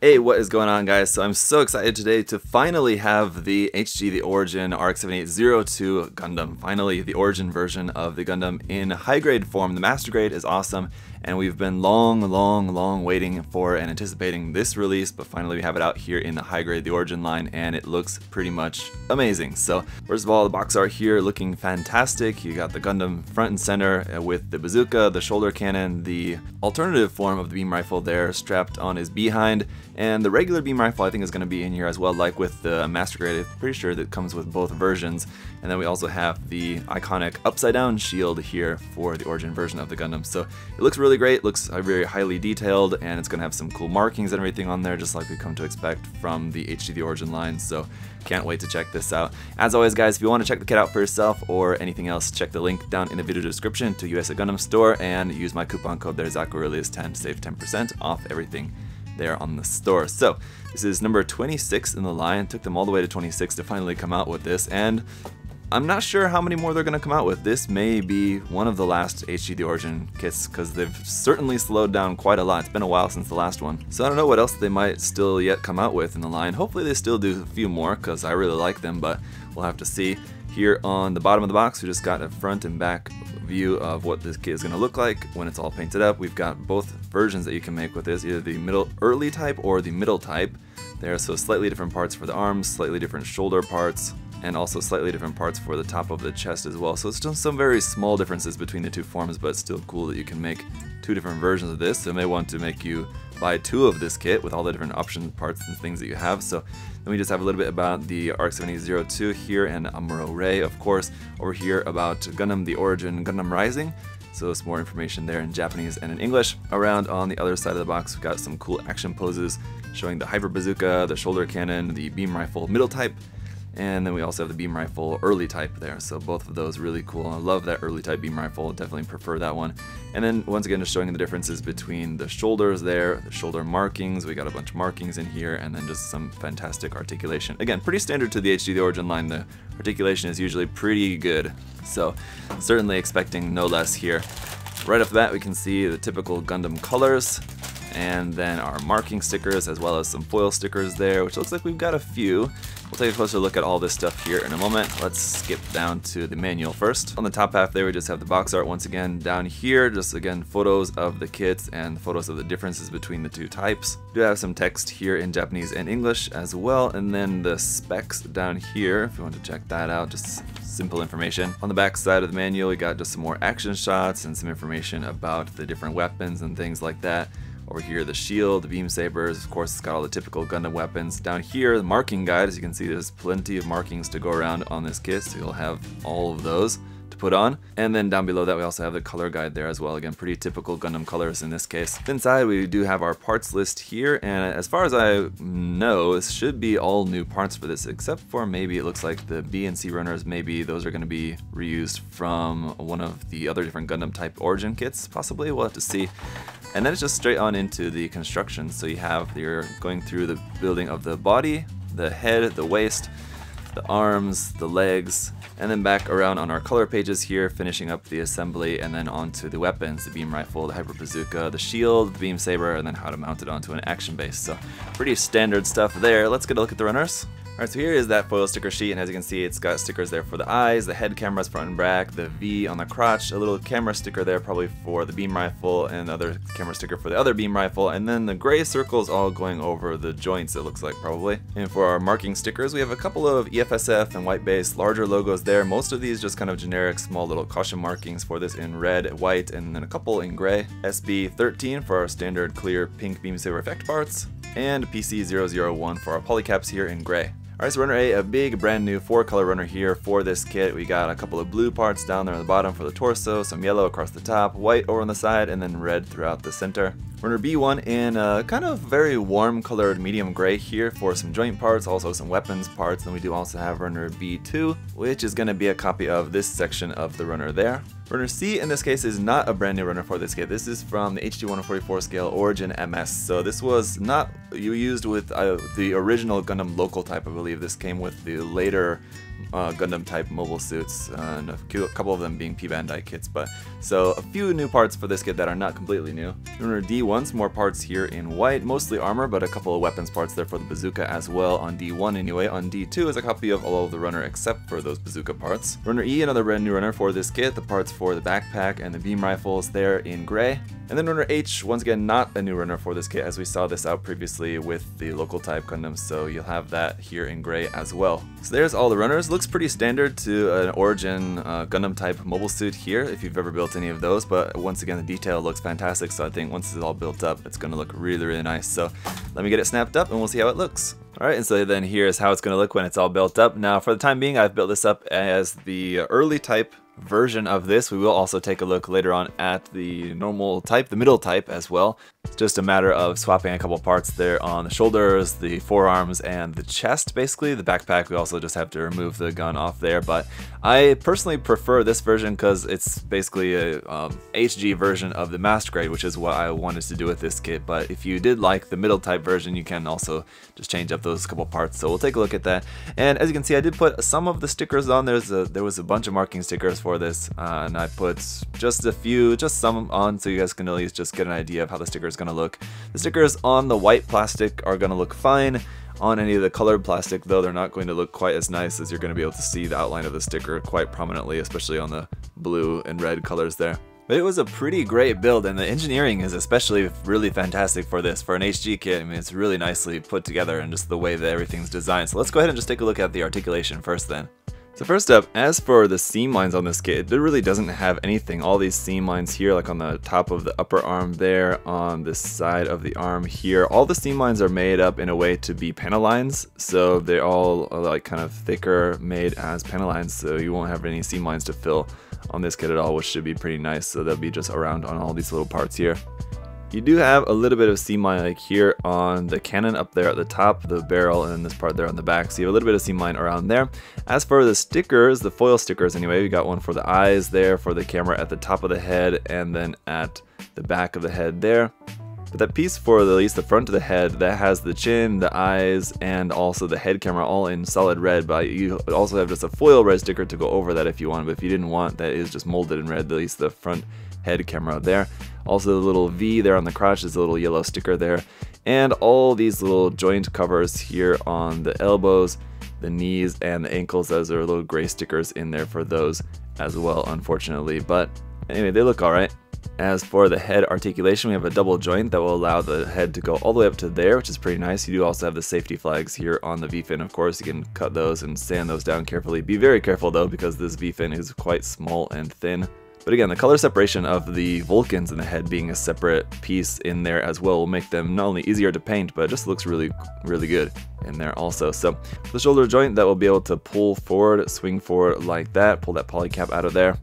Hey, what is going on guys? So I'm so excited today to finally have the HG The Origin RX-78-02 Gundam. Finally, the Origin version of the Gundam in high grade form. The master grade is awesome, and we've been long, long, long waiting for and anticipating this release, but finally we have it out here in the high grade, the Origin line, and it looks pretty much amazing. So first of all, the box art here looking fantastic. You got the Gundam front and center uh, with the bazooka, the shoulder cannon, the alternative form of the beam rifle there strapped on his behind, and the regular beam rifle I think is going to be in here as well, like with the Master Grade. I'm pretty sure that comes with both versions. And then we also have the iconic upside down shield here for the Origin version of the Gundam. So it looks really great, looks uh, very highly detailed, and it's going to have some cool markings and everything on there, just like we come to expect from the The Origin line. So can't wait to check this out. As always guys, if you want to check the kit out for yourself or anything else, check the link down in the video description to USA Gundam store and use my coupon code there, ZakuAurelius10 to save 10% off everything there on the store. So this is number 26 in the line. Took them all the way to 26 to finally come out with this, and I'm not sure how many more they're going to come out with. This may be one of the last HG The Origin kits because they've certainly slowed down quite a lot. It's been a while since the last one. So I don't know what else they might still yet come out with in the line. Hopefully they still do a few more because I really like them, but we'll have to see. Here on the bottom of the box, we just got a front and back view of what this kit is going to look like when it's all painted up. We've got both versions that you can make with this, either the middle early type or the middle type there. Are so slightly different parts for the arms, slightly different shoulder parts, and also slightly different parts for the top of the chest as well. So it's just some very small differences between the two forms, but still cool that you can make two different versions of this. So may want to make you buy two of this kit with all the different option parts, and things that you have. So then we just have a little bit about the RX-78-02 here and Amuro Ray, of course. Over here about Gundam The Origin, Gundam Rising. So some more information there in Japanese and in English. Around on the other side of the box, we've got some cool action poses showing the Hyper Bazooka, the shoulder cannon, the beam rifle middle type, and then we also have the beam rifle early type there, so both of those really cool. I love that early type beam rifle, definitely prefer that one. And then once again, just showing the differences between the shoulders there, the shoulder markings, we got a bunch of markings in here, and then just some fantastic articulation. Again, pretty standard to the HG The Origin line, the articulation is usually pretty good, so certainly expecting no less here. Right off the bat, we can see the typical Gundam colors, and then our marking stickers as well as some foil stickers there, which looks like we've got a few. We'll take a closer look at all this stuff here in a moment. Let's skip down to the manual first. On the top half there we just have the box art once again. Down here just again photos of the kits and photos of the differences between the two types. We do have some text here in Japanese and English as well and then the specs down here if you want to check that out just simple information. On the back side of the manual we got just some more action shots and some information about the different weapons and things like that. Over here, the shield, the beam sabers, of course, it's got all the typical Gundam weapons. Down here, the marking guide, as you can see, there's plenty of markings to go around on this kit, so you'll have all of those to put on. And then down below that, we also have the color guide there as well. Again, pretty typical Gundam colors in this case. Inside, we do have our parts list here, and as far as I know, this should be all new parts for this, except for maybe it looks like the B and C runners, maybe those are going to be reused from one of the other different Gundam type origin kits, possibly. We'll have to see. And then it's just straight on into the construction. So you have, you're going through the building of the body, the head, the waist, the arms, the legs, and then back around on our color pages here, finishing up the assembly, and then onto the weapons, the beam rifle, the hyper bazooka, the shield, the beam saber, and then how to mount it onto an action base. So pretty standard stuff there. Let's get a look at the runners. Alright, so here is that foil sticker sheet, and as you can see, it's got stickers there for the eyes, the head cameras front and back, the V on the crotch, a little camera sticker there probably for the beam rifle, and another camera sticker for the other beam rifle, and then the gray circles all going over the joints, it looks like probably. And for our marking stickers, we have a couple of EFSF and white base, larger logos there. Most of these just kind of generic small little caution markings for this in red, white, and then a couple in gray. SB13 for our standard clear pink beam saber effect parts, and PC001 for our polycaps here in gray. Alright, so runner A, a big brand new four color runner here for this kit. We got a couple of blue parts down there on the bottom for the torso, some yellow across the top, white over on the side, and then red throughout the center. Runner B1 in a kind of very warm colored medium gray here for some joint parts, also some weapons parts. And we do also have runner B2, which is going to be a copy of this section of the runner there. Runner C in this case is not a brand new runner for this kit. This is from the HG 144 scale Origin MS. So this was not you used with uh, the original Gundam local type, I believe. This came with the later uh, Gundam type mobile suits, and a, couple of them being P Bandai kits. But so a few new parts for this kit that are not completely new. Runner D1, some more parts here in white, mostly armor, but a couple of weapons parts there for the bazooka as well on D1 anyway. On D2 is a copy of all of the runner except for those bazooka parts. Runner E, another brand new runner for this kit. The parts for the backpack and the beam rifles there in gray. And then runner H, once again, not a new runner for this kit, as we saw this out previously with the local type Gundam, so you'll have that here in gray as well. So there's all the runners. Looks pretty standard to an Origin uh, Gundam type mobile suit here, if you've ever built any of those, but once again, the detail looks fantastic, so I think once it's all built up, it's going to look really, really nice. So let me get it snapped up and we'll see how it looks. Alright, and so then here's how it's going to look when it's all built up. Now, for the time being, I've built this up as the early type version of this. We will also take a look later on at the normal type, the middle type as well. It's just a matter of swapping a couple parts there on the shoulders, the forearms, and the chest basically. The backpack, we also just have to remove the gun off there, but I personally prefer this version because it's basically a um, HG version of the Master Grade, which is what I wanted to do with this kit, but if you did like the middle type version, you can also just change up those couple parts, so we'll take a look at that. And as you can see, I did put some of the stickers on. There's a, there was a bunch of marking stickers for this, uh, and I put just a few, just some on so you guys can at least just get an idea of how the stickers going to look. The stickers on the white plastic are going to look fine. On any of the colored plastic, though, they're not going to look quite as nice as you're going to be able to see the outline of the sticker quite prominently, especially on the blue and red colors there. But it was a pretty great build, and the engineering is especially really fantastic for this. For an HG kit, I mean, it's really nicely put together and just the way that everything's designed. So let's go ahead and just take a look at the articulation first then. So first up, as for the seam lines on this kit, it really doesn't have anything. All these seam lines here, like on the top of the upper arm there, on the side of the arm here, all the seam lines are made up in a way to be panel lines. So they're all uh, like kind of thicker made as panel lines, so you won't have any seam lines to fill on this kit at all, which should be pretty nice. So they'll be just around on all these little parts here. You do have a little bit of seam line like here on the cannon up there at the top, the barrel, and this part there on the back. So you have a little bit of seam line around there. As for the stickers, the foil stickers anyway, we got one for the eyes there, for the camera at the top of the head, and then at the back of the head there. But that piece for the, at least the front of the head, that has the chin, the eyes, and also the head camera all in solid red, but you also have just a foil red sticker to go over that if you want, but if you didn't want, that is just molded in red, at least the front head camera there. Also the little V there on the crotch is a little yellow sticker there. And all these little joint covers here on the elbows, the knees, and the ankles. Those are little gray stickers in there for those as well, unfortunately. But anyway, they look alright. As for the head articulation, we have a double joint that will allow the head to go all the way up to there, which is pretty nice. You do also have the safety flags here on the V-fin, of course. You can cut those and sand those down carefully. Be very careful though, because this V-fin is quite small and thin. But again, the color separation of the Vulcans in the head being a separate piece in there as well will make them not only easier to paint, but it just looks really, really good in there also. So the shoulder joint that will be able to pull forward, swing forward like that, pull that polycap out of there.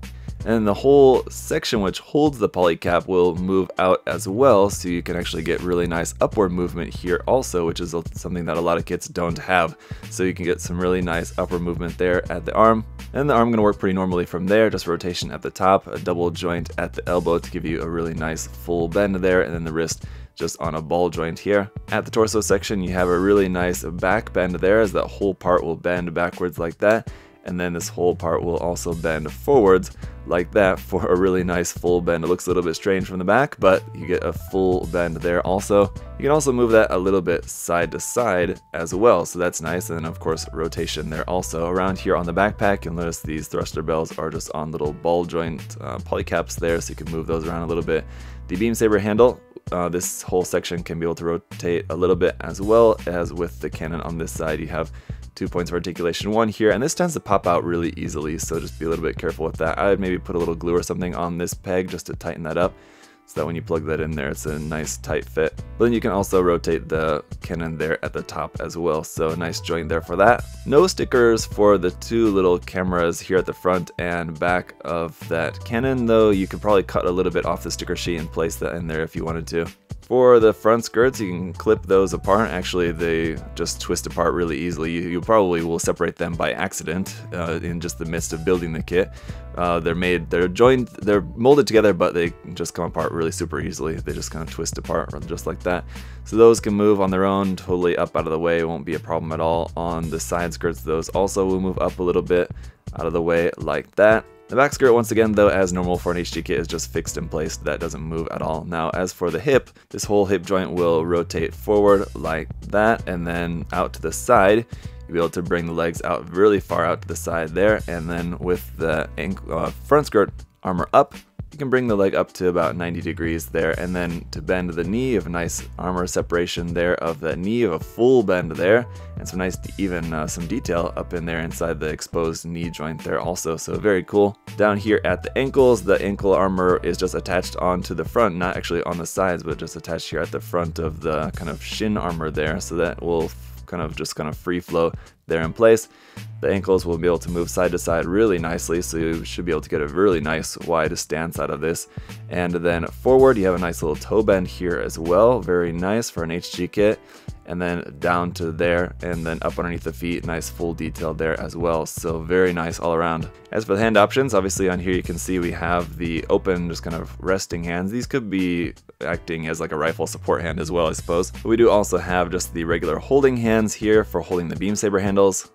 And the whole section which holds the polycap will move out as well, so you can actually get really nice upward movement here also, which is something that a lot of kits don't have. So you can get some really nice upward movement there at the arm. And the arm going to work pretty normally from there, just rotation at the top, a double joint at the elbow to give you a really nice full bend there, and then the wrist just on a ball joint here. At the torso section, you have a really nice back bend there as that whole part will bend backwards like that and then this whole part will also bend forwards like that for a really nice full bend. It looks a little bit strange from the back, but you get a full bend there also. You can also move that a little bit side to side as well, so that's nice. And then of course, rotation there also. Around here on the backpack, you'll notice these thruster bells are just on little ball joint uh, polycaps there, so you can move those around a little bit. The beam saber handle, uh, this whole section can be able to rotate a little bit as well as with the cannon on this side you have two points of articulation, one here, and this tends to pop out really easily, so just be a little bit careful with that. I would maybe put a little glue or something on this peg just to tighten that up, so that when you plug that in there, it's a nice tight fit. But then you can also rotate the cannon there at the top as well, so nice joint there for that. No stickers for the two little cameras here at the front and back of that cannon, though you could probably cut a little bit off the sticker sheet and place that in there if you wanted to. For the front skirts, you can clip those apart. Actually, they just twist apart really easily. You, probably will separate them by accident uh, in just the midst of building the kit. Uh, they're made, they're joined, they're molded together, but they just come apart really super easily. They just kind of twist apart just like that. So those can move on their own, totally up out of the way. Won't be a problem at all. On the side skirts, those also will move up a little bit out of the way like that. The back skirt, once again, though, as normal for an HG kit, is just fixed in place. That doesn't move at all. Now, as for the hip, this whole hip joint will rotate forward like that, and then out to the side. You'll be able to bring the legs out really far out to the side there, and then with the uh, front skirt armor up, you can bring the leg up to about 90 degrees there and then to bend the knee, have a nice armor separation there of the knee, of a full bend there and some nice even uh, some detail up in there inside the exposed knee joint there also, so very cool. Down here at the ankles, the ankle armor is just attached onto the front, not actually on the sides, but just attached here at the front of the kind of shin armor there, so that will kind of just kind of free flow there in place. The ankles will be able to move side to side really nicely, so you should be able to get a really nice wide stance out of this. And then forward, you have a nice little toe bend here as well, very nice for an HG kit and then down to there and then up underneath the feet nice full detail there as well so very nice all around as for the hand options obviously on here you can see we have the open just kind of resting hands these could be acting as like a rifle support hand as well I suppose but we do also have just the regular holding hands here for holding the beam saber handles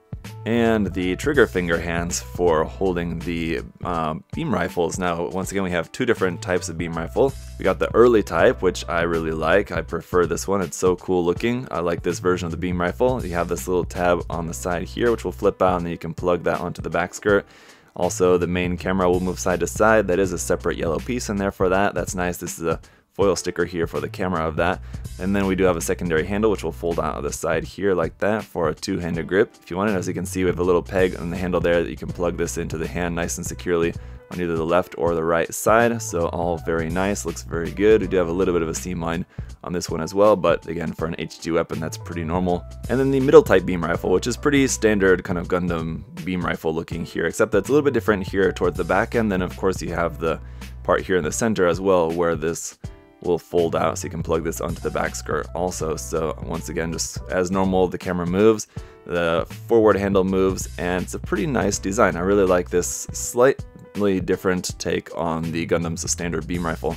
and the trigger finger hands for holding the um, beam rifles. Now, once again, we have two different types of beam rifle. We got the early type, which I really like. I prefer this one. It's so cool looking. I like this version of the beam rifle. You have this little tab on the side here, which will flip out, and then you can plug that onto the back skirt. Also, the main camera will move side to side. That is a separate yellow piece in there for that. That's nice. This is a foil sticker here for the camera of that. And then we do have a secondary handle which will fold out of the side here like that for a two-handed grip. If you want it, as you can see, we have a little peg on the handle there that you can plug this into the hand nice and securely on either the left or the right side. So all very nice, looks very good. We do have a little bit of a seam line on this one as well, but again, for an HG weapon, that's pretty normal. And then the middle type beam rifle, which is pretty standard kind of Gundam beam rifle looking here, except that's a little bit different here towards the back end. Then of course you have the part here in the center as well, where this will fold out so you can plug this onto the back skirt also. So once again, just as normal, the camera moves, the forward handle moves, and it's a pretty nice design. I really like this slightly different take on the Gundam's standard beam rifle.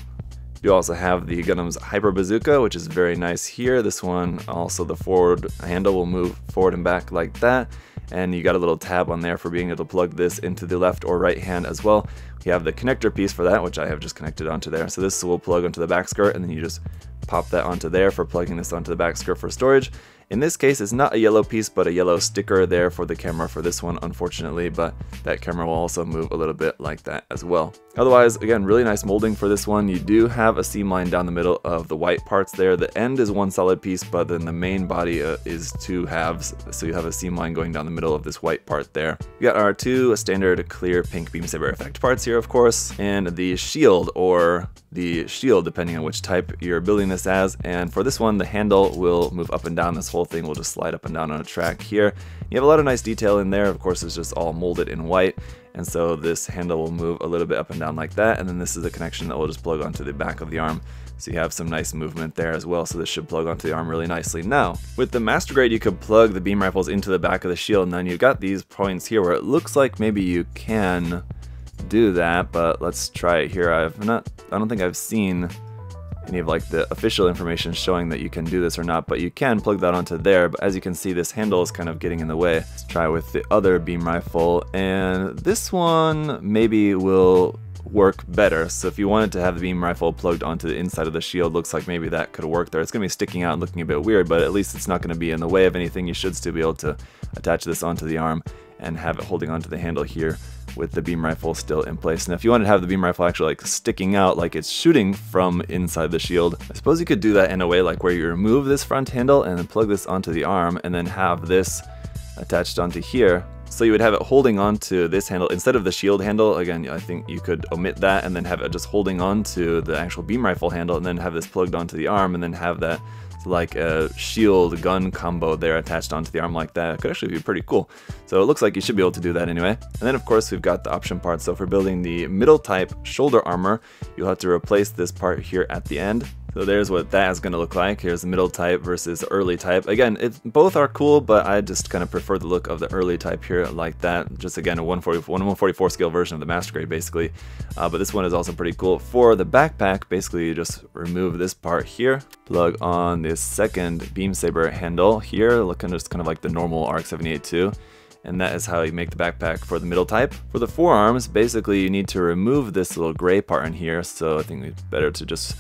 You also have the Gundam's Hyper Bazooka, which is very nice here. This one, also the forward handle will move forward and back like that. And you got a little tab on there for being able to plug this into the left or right hand as well, you have the connector piece for that, which I have just connected onto there. So this will plug onto the back skirt and then you just pop that onto there for plugging this onto the back skirt for storage. In this case, it's not a yellow piece, but a yellow sticker there for the camera for this one, unfortunately, but that camera will also move a little bit like that as well. Otherwise, again, really nice molding for this one. You do have a seam line down the middle of the white parts there. The end is one solid piece, but then the main body uh, is two halves, so you have a seam line going down the middle of this white part there. We got our two standard clear pink beam saber effect parts here, of course, and the shield, or the shield, depending on which type you're building this as. And for this one, the handle will move up and down. This whole thing will just slide up and down on a track here. You have a lot of nice detail in there. Of course, it's just all molded in white. And so this handle will move a little bit up and down like that. And then this is the connection that will just plug onto the back of the arm. So you have some nice movement there as well, so this should plug onto the arm really nicely. Now, with the Master Grade, you could plug the beam rifles into the back of the shield, and then you've got these points here where it looks like maybe you can do that, but let's try it here. I've not, I don't think I've seen any of like the official information showing that you can do this or not, but you can plug that onto there. But as you can see, this handle is kind of getting in the way. Let's try with the other beam rifle, and this one maybe will work better. So if you wanted to have the beam rifle plugged onto the inside of the shield, looks like maybe that could work there. It's going to be sticking out and looking a bit weird, but at least it's not going to be in the way of anything. You should still be able to attach this onto the arm and have it holding onto the handle here with the beam rifle still in place. And if you wanted to have the beam rifle actually like sticking out like it's shooting from inside the shield, I suppose you could do that in a way like where you remove this front handle and then plug this onto the arm and then have this attached onto here. So you would have it holding onto this handle instead of the shield handle. Again, I think you could omit that and then have it just holding onto the actual beam rifle handle and then have this plugged onto the arm and then have that like a shield gun combo there attached onto the arm like that. It could actually be pretty cool. So it looks like you should be able to do that anyway. And then of course we've got the option parts. So for building the middle type shoulder armor, you'll have to replace this part here at the end. So there's what that is going to look like. Here's the middle type versus early type. Again, it, both are cool, but I just kind of prefer the look of the early type here like that. Just again, a 140, 144 scale version of the Master Grade basically. Uh, but this one is also pretty cool. For the backpack, basically you just remove this part here, plug on this second Beam Saber handle here, looking just kind of like the normal RX-78-2 and that is how you make the backpack for the middle type. For the forearms, basically you need to remove this little gray part in here, so I think it's better to just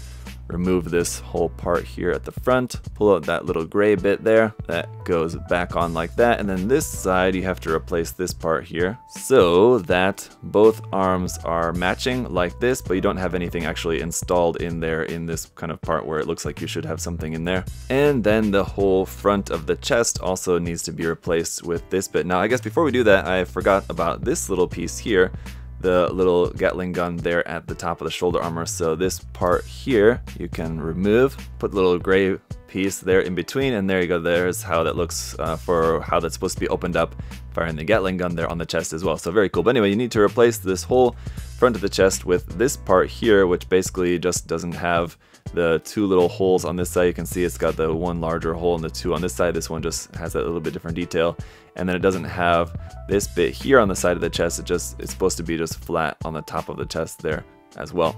remove this whole part here at the front, pull out that little gray bit there, that goes back on like that, and then this side you have to replace this part here so that both arms are matching like this, but you don't have anything actually installed in there in this kind of part where it looks like you should have something in there. And then the whole front of the chest also needs to be replaced with this bit. Now I guess before we do that, I forgot about this little piece here the little Gatling gun there at the top of the shoulder armor. So this part here you can remove, put little gray piece there in between, and there you go. There's how that looks uh, for how that's supposed to be opened up, firing the Gatling gun there on the chest as well. So very cool. But anyway, you need to replace this whole front of the chest with this part here, which basically just doesn't have the two little holes on this side. You can see it's got the one larger hole and the two on this side. This one just has that little bit different detail. And then it doesn't have this bit here on the side of the chest. It just it's supposed to be just flat on the top of the chest there as well.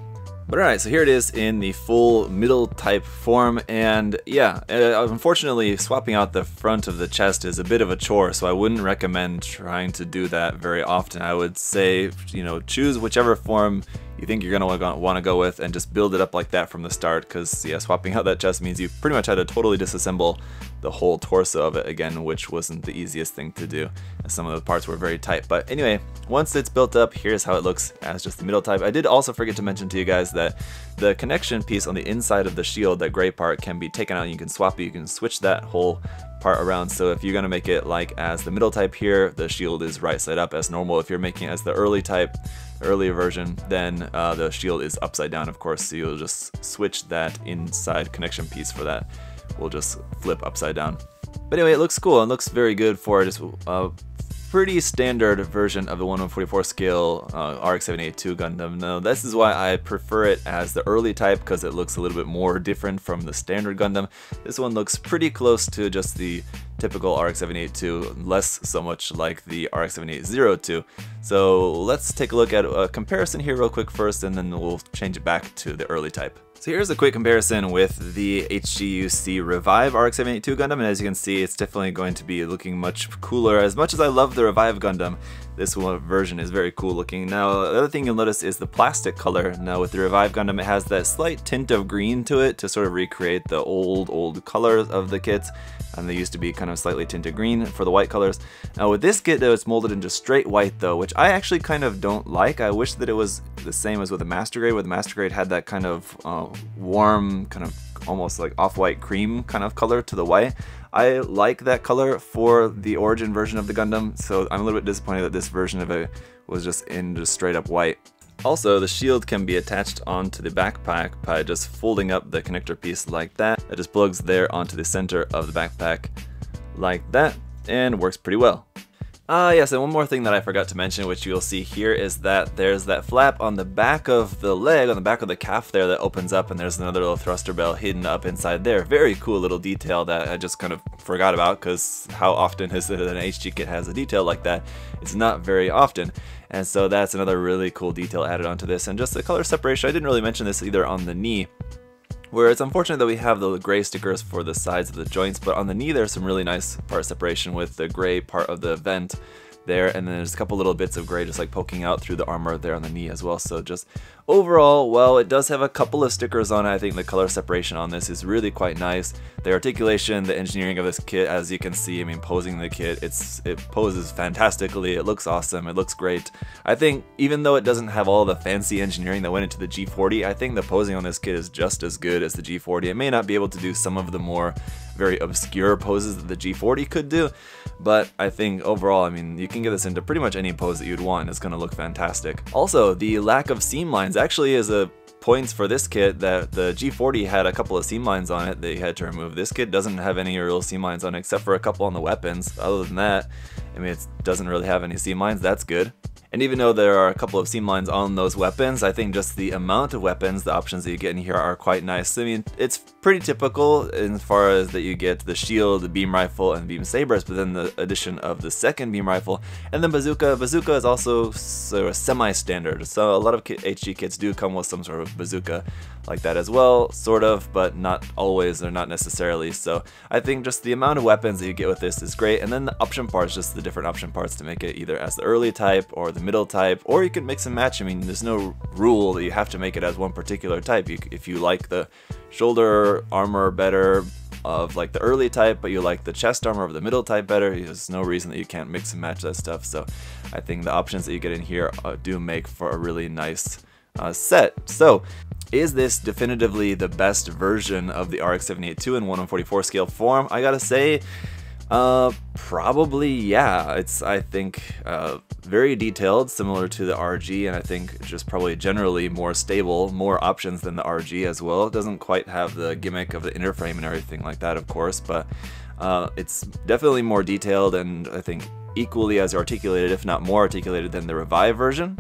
But alright, so here it is in the full middle type form, and yeah, uh, unfortunately swapping out the front of the chest is a bit of a chore, so I wouldn't recommend trying to do that very often. I would say, you know, choose whichever form you think you're going to want to go with and just build it up like that from the start because yeah swapping out that chest means you pretty much had to totally disassemble the whole torso of it again which wasn't the easiest thing to do as some of the parts were very tight. But anyway once it's built up here's how it looks as just the middle type. I did also forget to mention to you guys that the connection piece on the inside of the shield that gray part can be taken out. You can swap it you can switch that whole part around. So if you're gonna make it like as the middle type here the shield is right side up as normal. If you're making it as the early type earlier version, then uh, the shield is upside down, of course, so you'll just switch that inside connection piece for that. We'll just flip upside down. But anyway, it looks cool and looks very good for just uh, pretty standard version of the 1144 scale uh, RX-78-2 Gundam. Now, this is why I prefer it as the early type because it looks a little bit more different from the standard Gundam. This one looks pretty close to just the typical RX-78-2, less so much like the RX-78-02. So let's take a look at a comparison here real quick first, and then we'll change it back to the early type. So here's a quick comparison with the HGUC Revive RX-78-2 Gundam, and as you can see, it's definitely going to be looking much cooler. As much as I love the Revive Gundam, this one version is very cool looking. Now, the other thing you'll notice is the plastic color. Now, with the Revive Gundam, it has that slight tint of green to it to sort of recreate the old, old colors of the kits and they used to be kind of slightly tinted green for the white colors. Now with this kit though, it's molded into straight white though, which I actually kind of don't like. I wish that it was the same as with the Master Grade, where the Master Grade had that kind of uh, warm, kind of almost like off-white cream kind of color to the white. I like that color for the origin version of the Gundam, so I'm a little bit disappointed that this version of it was just in just straight up white. Also, the shield can be attached onto the backpack by just folding up the connector piece like that. It just plugs there onto the center of the backpack like that and works pretty well. Ah uh, yes, and one more thing that I forgot to mention, which you'll see here, is that there's that flap on the back of the leg, on the back of the calf there that opens up, and there's another little thruster bell hidden up inside there. Very cool little detail that I just kind of forgot about, because how often is it an HG kit has a detail like that? It's not very often. And so that's another really cool detail added onto this. And just the color separation, I didn't really mention this either on the knee, where it's unfortunate that we have the gray stickers for the sides of the joints, but on the knee there's some really nice part separation with the gray part of the vent there, and then there's a couple little bits of gray just like poking out through the armor there on the knee as well. So just overall, well, it does have a couple of stickers on it. I think the color separation on this is really quite nice. The articulation, the engineering of this kit, as you can see, I mean, posing the kit, it's it poses fantastically. It looks awesome. It looks great. I think even though it doesn't have all the fancy engineering that went into the G40, I think the posing on this kit is just as good as the G40. It may not be able to do some of the more very obscure poses that the G40 could do, but I think overall, I mean, you can get this into pretty much any pose that you'd want it's going to look fantastic. Also, the lack of seam lines actually is a points for this kit that the G40 had a couple of seam lines on it that you had to remove. This kit doesn't have any real seam lines on it except for a couple on the weapons. Other than that, I mean, it doesn't really have any seam lines. That's good. And even though there are a couple of seam lines on those weapons, I think just the amount of weapons, the options that you get in here are quite nice. I mean, it's pretty typical as far as that you get the shield, the beam rifle, and beam sabers, but then the addition of the second beam rifle, and then bazooka. Bazooka is also sort of semi-standard, so a lot of HG kits do come with some sort of bazooka like that as well, sort of, but not always or not necessarily. So I think just the amount of weapons that you get with this is great, and then the option parts, just the different option parts to make it either as the early type or the middle type, or you can mix and match. I mean, there's no rule that you have to make it as one particular type. You, if you like the shoulder armor better, of like the early type, but you like the chest armor of the middle type better, there's no reason that you can't mix and match that stuff. So I think the options that you get in here uh, do make for a really nice uh, set. So is this definitively the best version of the RX-78-2 in 1 44 scale form? I gotta say, uh, probably yeah. It's I think uh, very detailed, similar to the RG, and I think just probably generally more stable, more options than the RG as well. It doesn't quite have the gimmick of the interframe and everything like that, of course, but uh, it's definitely more detailed and I think equally as articulated, if not more articulated than the Revive version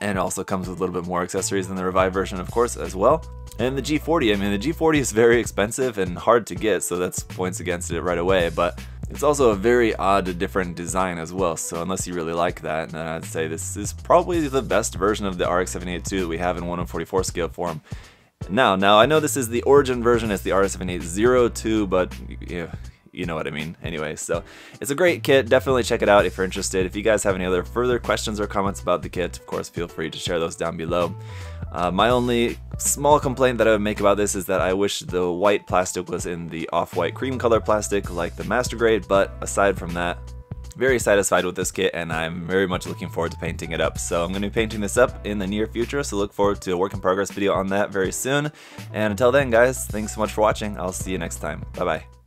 and also comes with a little bit more accessories than the Revive version, of course, as well. And the G40, I mean, the G40 is very expensive and hard to get, so that's points against it right away, but it's also a very odd, different design as well, so unless you really like that, then I'd say this is probably the best version of the RX-78-2 that we have in 144 scale form. Now, now I know this is the origin version, it's the RX-78-02, but yeah, you know what I mean. Anyway, so it's a great kit. Definitely check it out if you're interested. If you guys have any other further questions or comments about the kit, of course, feel free to share those down below. Uh, my only small complaint that I would make about this is that I wish the white plastic was in the off-white cream color plastic like the Master Grade, but aside from that, very satisfied with this kit and I'm very much looking forward to painting it up. So I'm going to be painting this up in the near future, so look forward to a work in progress video on that very soon. And until then guys, thanks so much for watching. I'll see you next time. Bye bye.